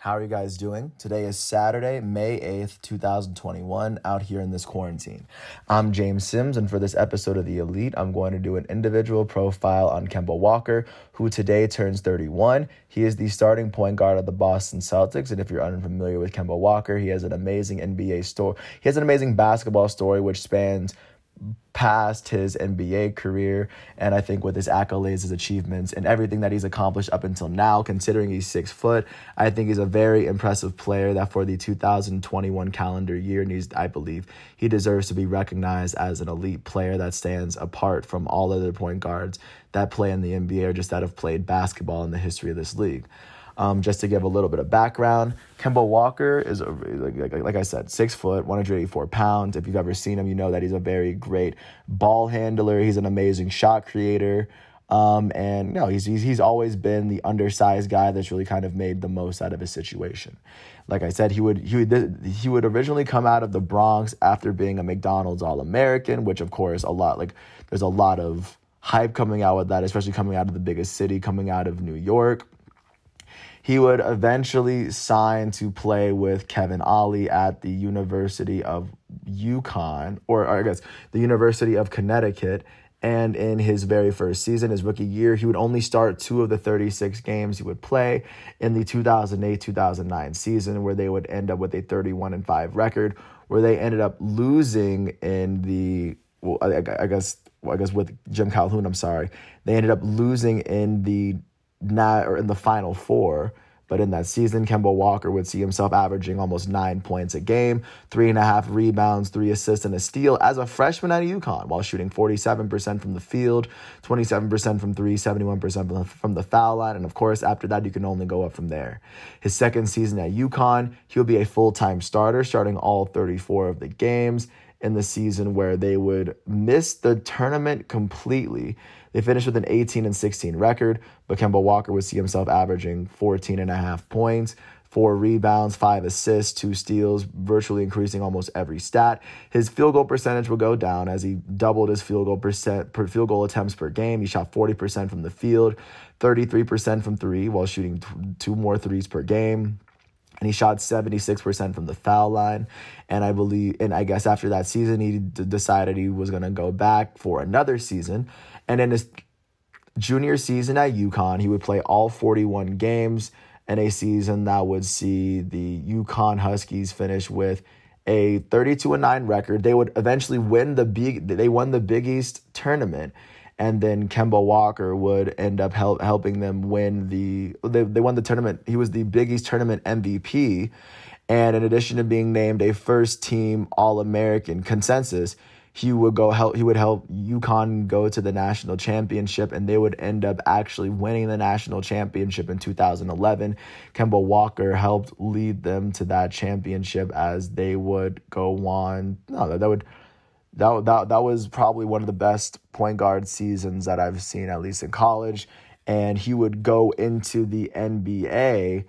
How are you guys doing? Today is Saturday, May 8th, 2021, out here in this quarantine. I'm James Sims, and for this episode of The Elite, I'm going to do an individual profile on Kemba Walker, who today turns 31. He is the starting point guard of the Boston Celtics, and if you're unfamiliar with Kemba Walker, he has an amazing NBA story. He has an amazing basketball story which spans past his NBA career. And I think with his accolades, his achievements, and everything that he's accomplished up until now, considering he's six foot, I think he's a very impressive player that for the 2021 calendar year needs, I believe, he deserves to be recognized as an elite player that stands apart from all other point guards that play in the NBA or just that have played basketball in the history of this league. Um, just to give a little bit of background, Kemba Walker is, a, like, like, like I said, six foot, 184 pounds. If you've ever seen him, you know that he's a very great ball handler. He's an amazing shot creator. Um, and know, he's, he's, he's always been the undersized guy that's really kind of made the most out of his situation. Like I said, he would, he would, he would originally come out of the Bronx after being a McDonald's All American, which of course a lot, like there's a lot of hype coming out with that, especially coming out of the biggest city, coming out of New York. He would eventually sign to play with Kevin Ollie at the University of UConn, or, or I guess the University of Connecticut. And in his very first season, his rookie year, he would only start two of the 36 games he would play in the 2008 2009 season, where they would end up with a 31 and 5 record, where they ended up losing in the, well, I, I guess, well, I guess with Jim Calhoun, I'm sorry, they ended up losing in the not or in the final four. But in that season, Kemba Walker would see himself averaging almost nine points a game, three and a half rebounds, three assists, and a steal as a freshman at UConn while shooting 47% from the field, 27% from three, 71% from the foul line. And of course, after that, you can only go up from there. His second season at UConn, he'll be a full time starter, starting all 34 of the games in the season where they would miss the tournament completely they finished with an 18 and 16 record, but Kemba Walker would see himself averaging 14 and a half points, four rebounds, five assists, two steals, virtually increasing almost every stat. His field goal percentage will go down as he doubled his field goal percent per field goal attempts per game. He shot 40% from the field, 33% from three while shooting two more threes per game and he shot 76% from the foul line. And i believe and i guess after that season he d- decided he was going to go back for another season. And in his junior season at UConn, he would play all 41 games in a season that would see the UConn Huskies finish with a 32 and 9 record. They would eventually win the big they won the Big East tournament and then Kemba Walker would end up help, helping them win the they, they won the tournament. He was the Big East tournament MVP and in addition to being named a first team All-American consensus, he would go help he would help UConn go to the national championship and they would end up actually winning the national championship in 2011. Kemba Walker helped lead them to that championship as they would go on no that would that, that that was probably one of the best point guard seasons that I've seen at least in college and he would go into the NBA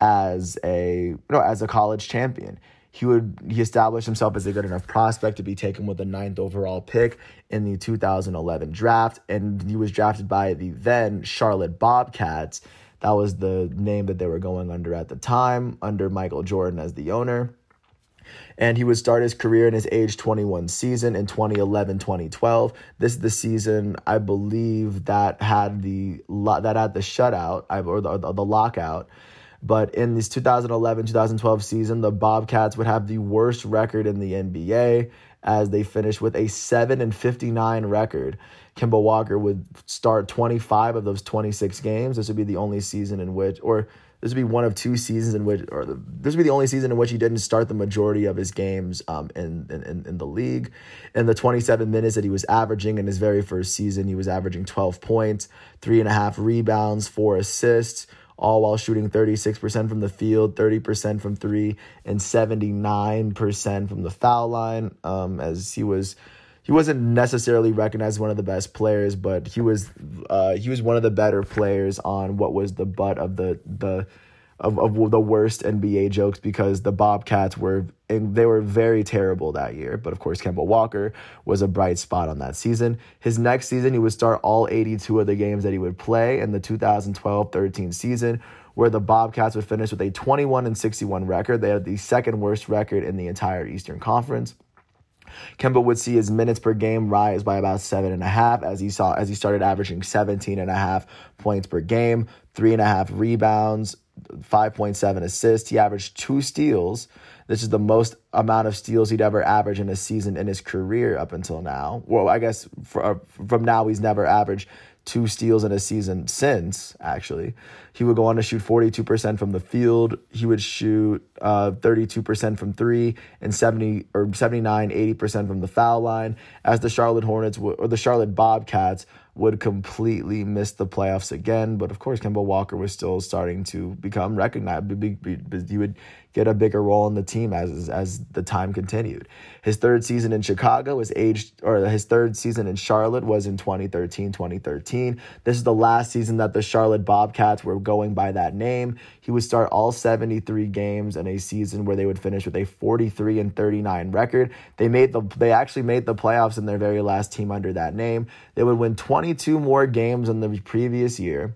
as a you know as a college champion he would he established himself as a good enough prospect to be taken with the ninth overall pick in the 2011 draft, and he was drafted by the then Charlotte Bobcats. That was the name that they were going under at the time, under Michael Jordan as the owner. And he would start his career in his age 21 season in 2011 2012. This is the season, I believe, that had the that had the shutout or the, the lockout but in this 2011 2012 season, the Bobcats would have the worst record in the NBA as they finished with a 7 and 59 record. Kemba Walker would start 25 of those 26 games. This would be the only season in which, or this would be one of two seasons in which, or the, this would be the only season in which he didn't start the majority of his games um, in, in, in the league. In the 27 minutes that he was averaging in his very first season, he was averaging 12 points, three and a half rebounds, four assists, all while shooting 36% from the field, 30% from three, and 79% from the foul line. Um, as he was, he wasn't necessarily recognized as one of the best players, but he was, uh, he was one of the better players on what was the butt of the the of, of the worst NBA jokes because the Bobcats were and they were very terrible that year. But of course, Kemba Walker was a bright spot on that season. His next season, he would start all 82 of the games that he would play in the 2012 13 season, where the Bobcats would finish with a 21 and 61 record. They had the second worst record in the entire Eastern Conference. Kemba would see his minutes per game rise by about seven and a half as he saw as he started averaging 17 and a half points per game, three and a half rebounds, 5.7 assists. He averaged two steals. This is the most amount of steals he'd ever average in a season in his career up until now. Well, I guess for, uh, from now he's never averaged two steals in a season since, actually. He would go on to shoot 42% from the field. He would shoot uh, 32% from three and 70 or 79, 80% from the foul line as the Charlotte Hornets or the Charlotte Bobcats would completely miss the playoffs again. But of course, Kemba Walker was still starting to become recognized. He would get a bigger role in the team as as the time continued. His third season in Chicago was aged, or his third season in Charlotte was in 2013 2013. This is the last season that the Charlotte Bobcats were going by that name. He would start all 73 games in a season where they would finish with a 43 and 39 record. They made the they actually made the playoffs in their very last team under that name. They would win 22 more games than the previous year.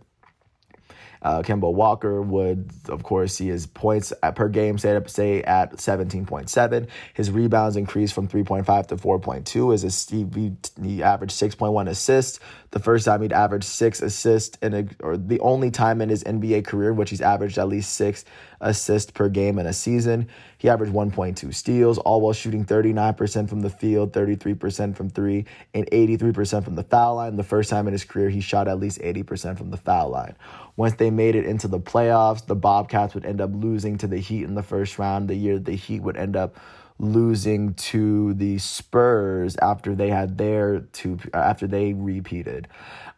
Uh, Kemba Walker would, of course, see his points per game stay up say at 17.7. His rebounds increased from 3.5 to 4.2 as his he, he averaged 6.1 assists. The first time he'd averaged six assists in a, or the only time in his NBA career which he's averaged at least six assists per game in a season. He averaged 1.2 steals, all while shooting 39% from the field, 33% from three, and 83% from the foul line. The first time in his career he shot at least 80% from the foul line. Once they made it into the playoffs, the Bobcats would end up losing to the Heat in the first round. The year the Heat would end up losing to the Spurs after they had their two after they repeated.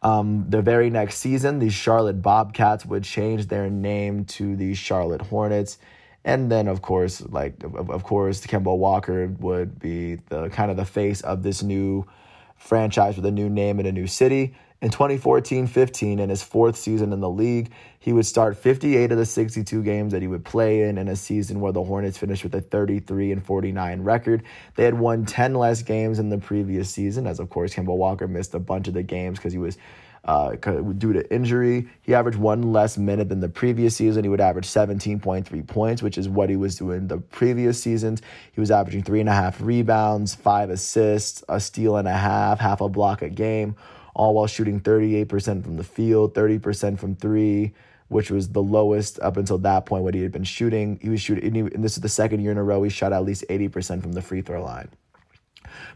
Um, the very next season, the Charlotte Bobcats would change their name to the Charlotte Hornets. And then, of course, like of, of course, Kemba Walker would be the kind of the face of this new franchise with a new name in a new city. In 2014 15, in his fourth season in the league, he would start 58 of the 62 games that he would play in in a season where the Hornets finished with a 33 and 49 record. They had won 10 less games in the previous season, as of course, Kemba Walker missed a bunch of the games because he was uh, due to injury. He averaged one less minute than the previous season. He would average 17.3 points, which is what he was doing the previous seasons. He was averaging three and a half rebounds, five assists, a steal and a half, half a block a game all while shooting 38% from the field, 30% from three, which was the lowest up until that point what he had been shooting. He was shooting, and this is the second year in a row he shot at least 80% from the free throw line.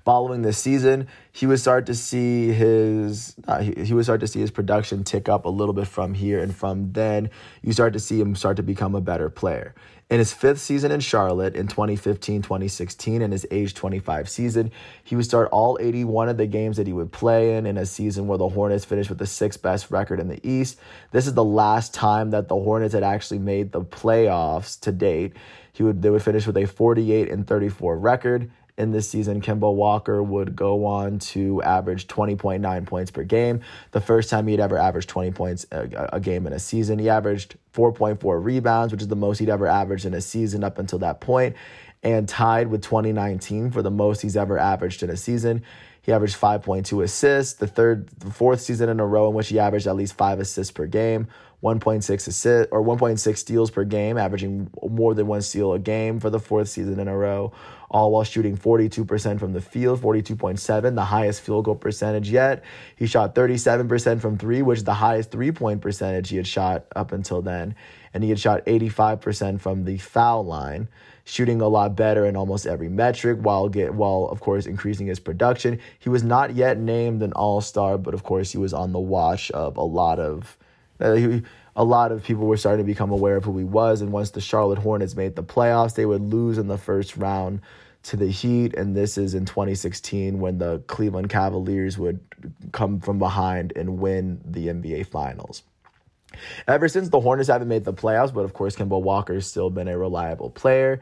Following this season, he would start to see his uh, he, he would start to see his production tick up a little bit from here, and from then you start to see him start to become a better player. In his fifth season in Charlotte in 2015 2016, in his age 25 season, he would start all 81 of the games that he would play in in a season where the Hornets finished with the sixth best record in the East. This is the last time that the Hornets had actually made the playoffs to date. He would they would finish with a 48 and 34 record in this season, Kemba Walker would go on to average 20.9 points per game. The first time he'd ever averaged 20 points a, a, game in a season. He averaged 4.4 rebounds, which is the most he'd ever averaged in a season up until that point, and tied with 2019 for the most he's ever averaged in a season. He averaged 5.2 assists, the third, the fourth season in a row in which he averaged at least five assists per game. 1.6 assist or 1.6 steals per game, averaging more than one steal a game for the fourth season in a row, all while shooting 42% from the field, 42.7, the highest field goal percentage yet. He shot 37% from three, which is the highest three point percentage he had shot up until then. And he had shot 85% from the foul line shooting a lot better in almost every metric while get while of course increasing his production. He was not yet named an all-star, but of course he was on the watch of a lot of Uh, a lot of people were starting to become aware of who he was. And once the Charlotte Hornets made the playoffs, they would lose in the first round to the Heat. And this is in 2016 when the Cleveland Cavaliers would come from behind and win the NBA Finals. Ever since the Hornets haven't made the playoffs, but of course, Kemba Walker has still been a reliable player.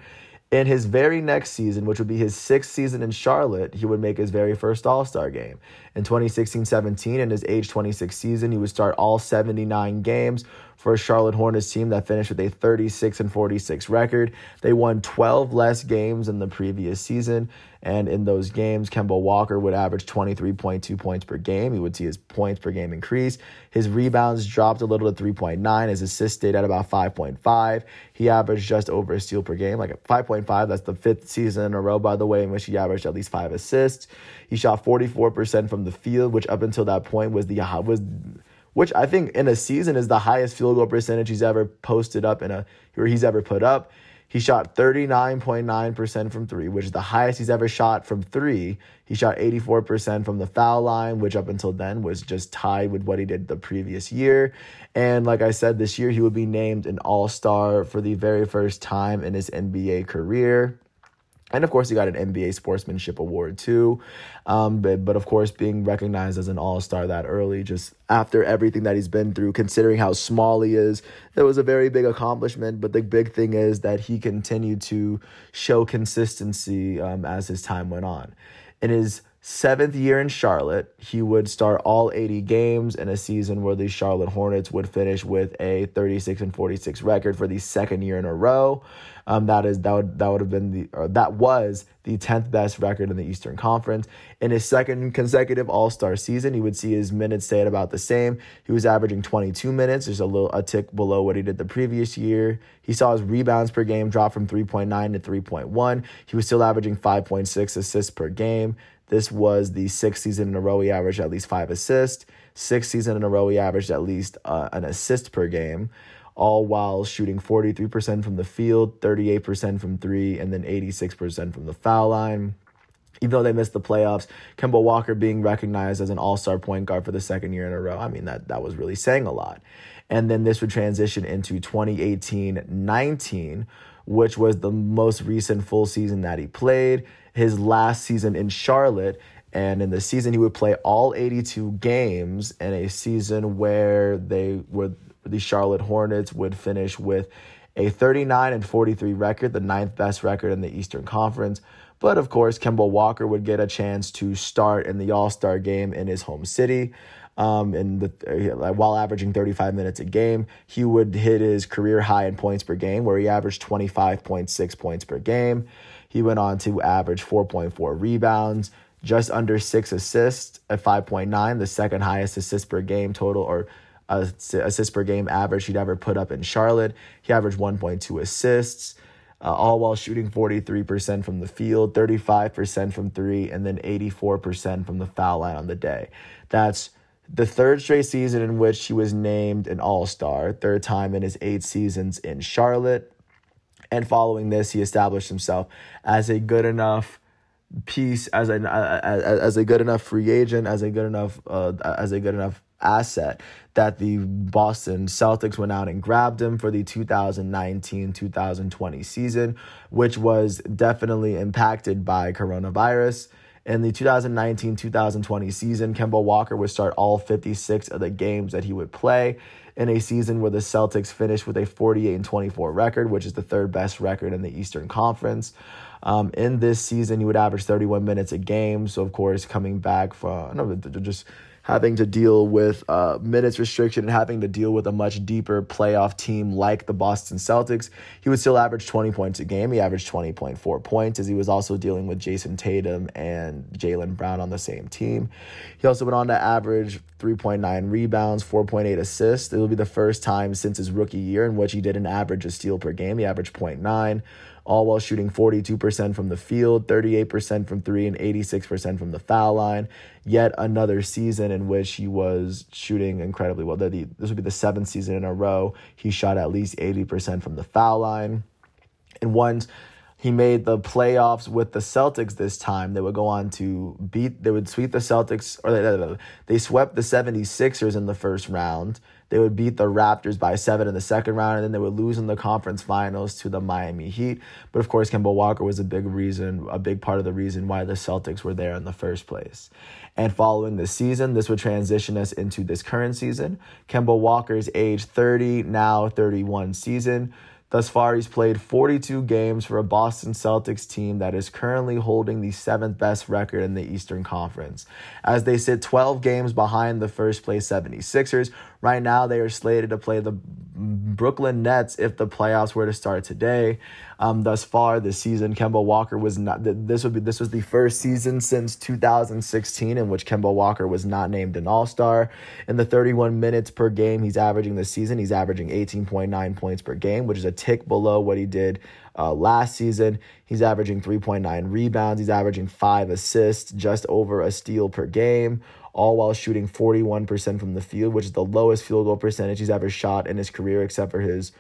In his very next season, which would be his sixth season in Charlotte, he would make his very first All Star game. In 2016 17, in his age 26 season, he would start all 79 games for a Charlotte Hornets team that finished with a 36 and 46 record. They won 12 less games than the previous season. And in those games, Kemba Walker would average 23.2 points per game. He would see his points per game increase. His rebounds dropped a little to 3.9. His assists stayed at about 5.5. He averaged just over a steal per game, like a 5.5. That's the fifth season in a row, by the way, in which he averaged at least five assists. He shot 44% from the field, which up until that point was the was which I think in a season is the highest field goal percentage he's ever posted up in a or he's ever put up. He shot 39.9% from three, which is the highest he's ever shot from three. He shot 84% from the foul line, which up until then was just tied with what he did the previous year. And like I said, this year he would be named an all star for the very first time in his NBA career. And of course, he got an NBA Sportsmanship Award too. Um, but, but of course, being recognized as an all star that early, just after everything that he's been through, considering how small he is, it was a very big accomplishment. But the big thing is that he continued to show consistency um, as his time went on. In his seventh year in Charlotte, he would start all 80 games in a season where the Charlotte Hornets would finish with a 36 and 46 record for the second year in a row. Um, that is that would that would have been the or that was the 10th best record in the Eastern Conference. In his second consecutive All-Star season, he would see his minutes stay at about the same. He was averaging 22 minutes, just a little a tick below what he did the previous year. He saw his rebounds per game drop from 3.9 to 3.1. He was still averaging 5.6 assists per game. This was the sixth season in a row he averaged at least five assists. Sixth season in a row he averaged at least uh, an assist per game, all while shooting 43% from the field, 38% from three, and then 86% from the foul line. Even though they missed the playoffs, Kemba Walker being recognized as an all-star point guard for the second year in a row. I mean, that, that was really saying a lot. And then this would transition into 2018-19, which was the most recent full season that he played his last season in Charlotte. And in the season, he would play all 82 games in a season where they were the Charlotte Hornets would finish with a 39 and 43 record, the ninth best record in the Eastern Conference. But of course, Kemba Walker would get a chance to start in the All Star game in his home city. Um, and the, uh, while averaging 35 minutes a game, he would hit his career high in points per game, where he averaged 25.6 points per game. He went on to average 4.4 rebounds, just under six assists at 5.9, the second highest assist per game total or uh, assist per game average he'd ever put up in Charlotte. He averaged 1.2 assists. Uh, all while shooting 43% from the field, 35% from three, and then 84% from the foul line on the day. That's the third straight season in which he was named an All Star, third time in his eight seasons in Charlotte. And following this, he established himself as a good enough piece, as a as, as a good enough free agent, as a good enough uh, as a good enough asset that the Boston Celtics went out and grabbed him for the 2019-2020 season, which was definitely impacted by coronavirus. In the 2019 2020 season, Kemba Walker would start all 56 of the games that he would play in a season where the Celtics finished with a 48 and 24 record, which is the third best record in the Eastern Conference. Um, in this season, he would average 31 minutes a game. So, of course, coming back from, just having to deal with uh, minutes restriction and having to deal with a much deeper playoff team like the Boston Celtics, he would still average 20 points a game. He averaged 20.4 points as he was also dealing with Jayson Tatum and Jaylen Brown on the same team. He also went on to average 3.9 rebounds, 4.8 assists. It will be the first time since his rookie year in which he did an average of steal per game. He averaged 0.9 all while shooting 42% from the field, 38% from three, and 86% from the foul line. Yet another season in which he was shooting incredibly well. This would be the seventh season in a row. He shot at least 80% from the foul line. And once he made the playoffs with the Celtics this time. They would go on to beat, they would sweep the Celtics, or they, they swept the 76ers in the first round. They would beat the Raptors by seven in the second round, and then they would lose in the conference finals to the Miami Heat. But of course, Kemba Walker was a big reason, a big part of the reason why the Celtics were there in the first place. And following the season, this would transition us into this current season. Kemba Walker's age 30, now 31 season Thus far, he's played 42 games for a Boston Celtics team that is currently holding the seventh best record in the Eastern Conference. As they sit 12 games behind the first place 76ers, Right now, they are slated to play the Brooklyn Nets if the playoffs were to start today. Um, thus far this season, Kemba Walker was not. This would be this was the first season since 2016 in which Kemba Walker was not named an All Star. In the 31 minutes per game he's averaging this season, he's averaging 18.9 points per game, which is a tick below what he did uh, last season. He's averaging 3.9 rebounds. He's averaging five assists, just over a steal per game all while shooting 41% from the field, which is the lowest field goal percentage he's ever shot in his career, except for his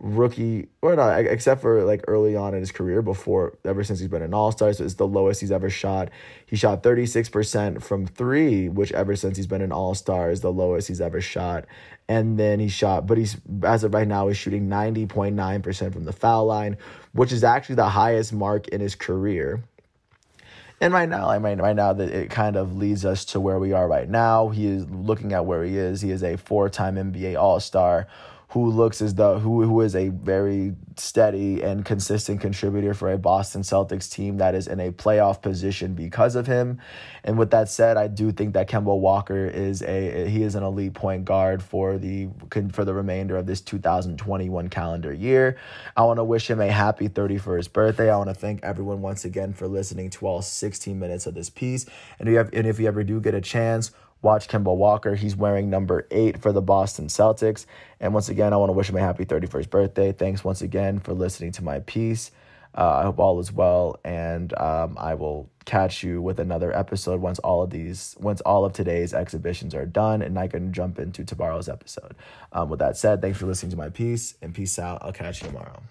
rookie or not except for like early on in his career before ever since he's been an all-star. So it's the lowest he's ever shot. He shot 36% from three which ever since he's been an all-star is the lowest he's ever shot. And then he shot but he's as of right now he's shooting 90.9% from the foul line which is actually the highest mark in his career and right now, I mean, right now that it kind of leads us to where we are right now. He is looking at where he is. He is a four-time NBA All-Star who looks as though who who is a very steady and consistent contributor for a Boston Celtics team that is in a playoff position because of him. And with that said, I do think that Kemba Walker is a he is an elite point guard for the for the remainder of this 2021 calendar year. I want to wish him a happy 31st birthday. I want to thank everyone once again for listening to all 16 minutes of this piece. And if you have, and if you ever do get a chance, watch Kemba Walker. He's wearing number eight for the Boston Celtics. And once again, I want to wish him a happy 31st birthday. Thanks once again for listening to my piece. Uh, I hope all is well, and um, I will catch you with another episode once all of these, once all of today's exhibitions are done, and I can jump into tomorrow's episode. Um, with that said, thanks for listening to my piece, and peace out. I'll catch you tomorrow.